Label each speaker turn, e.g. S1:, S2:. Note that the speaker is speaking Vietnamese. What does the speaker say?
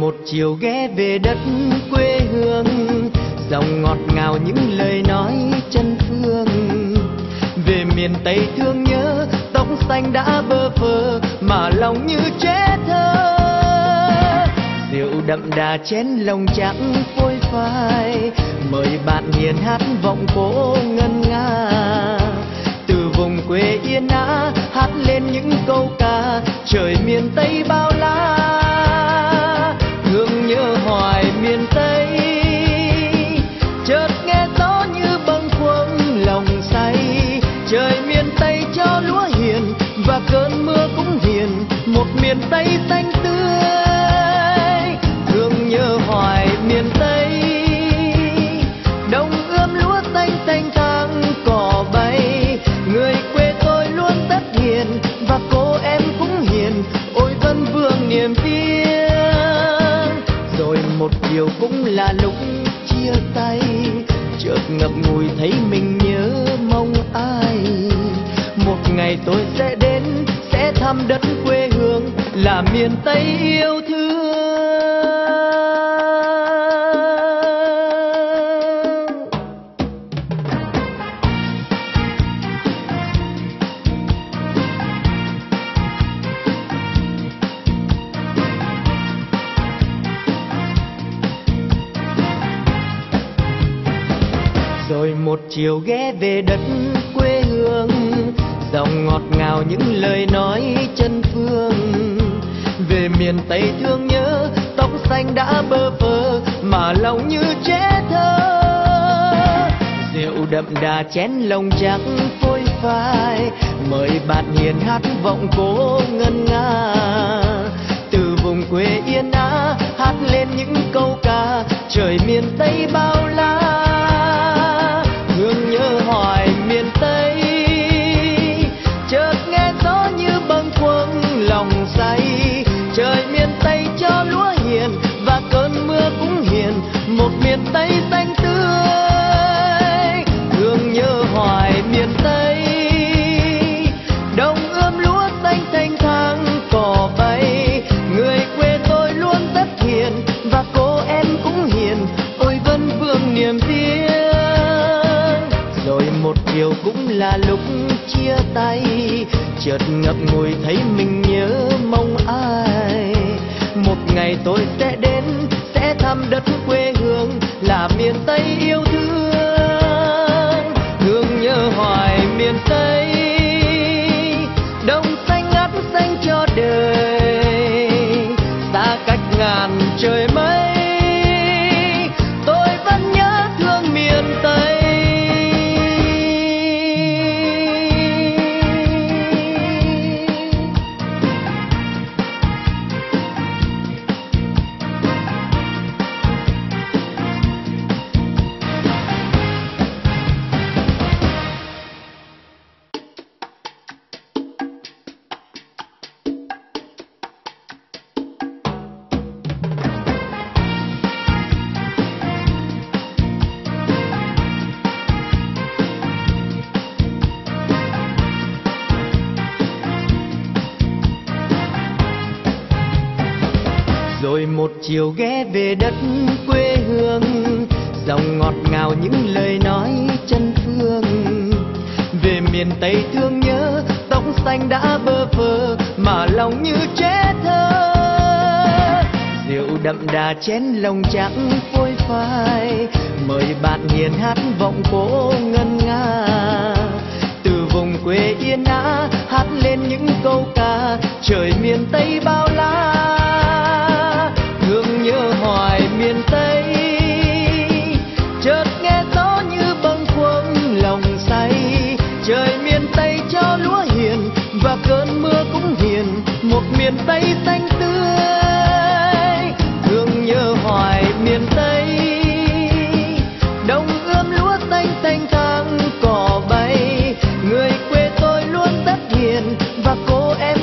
S1: một chiều ghé về đất quê hương, dòng ngọt ngào những lời nói chân phương. Về miền tây thương nhớ, tóc xanh đã bơ phơ, mà lòng như trẻ thơ. Rượu đậm đà chén lòng trắng phôi phai, mời bạn hiền hát vọng cổ ngân nga. Từ vùng quê yên á, hát lên những câu ca, trời miền tây bao một miền tây xanh tươi, thương nhớ hoài miền tây. Đông ươm lúa xanh xanh thang cỏ bay, người quê tôi luôn tất hiền và cô em cũng hiền. Ôi vân vương niềm tiếng rồi một điều cũng là lúc chia tay. Chợt ngập ngùi thấy mình nhớ mong ai. Một ngày tôi sẽ đến, sẽ thăm đất quê là miền tây yêu thương. Rồi một chiều ghé về đất quê hương, dòng ngọt ngào những lời nói chân phương miền tây thương nhớ, tóc xanh đã bơ phơ mà lòng như trẻ thơ. Rượu đậm đà chén lòng trắng phôi phai, mời bạn hiền hát vọng cố ngân nga. Từ vùng quê yên á, hát lên những câu ca, trời miền tây bao chợt ngập ngùi thấy mình nhớ mong ai. Một ngày tôi sẽ đến, sẽ thăm đất quê hương là miền tây yêu rồi một chiều ghé về đất quê hương. Dòng ngọt ngào những lời nói chân phương. Về miền tây thương nhớ, tóc xanh đã bơ phơ mà lòng như trẻ thơ. Rượu đậm đà chén lòng trắng phôi phai, mời bạn hiền hát vọng cổ ngân nga. Từ vùng quê yên á, hát lên những câu ca, trời miền tây bao la. miền tây xanh tươi, thương nhớ hoài miền tây. Đồng ươm lúa xanh xanh thang cỏ bay, người quê tôi luôn rất hiền và cô em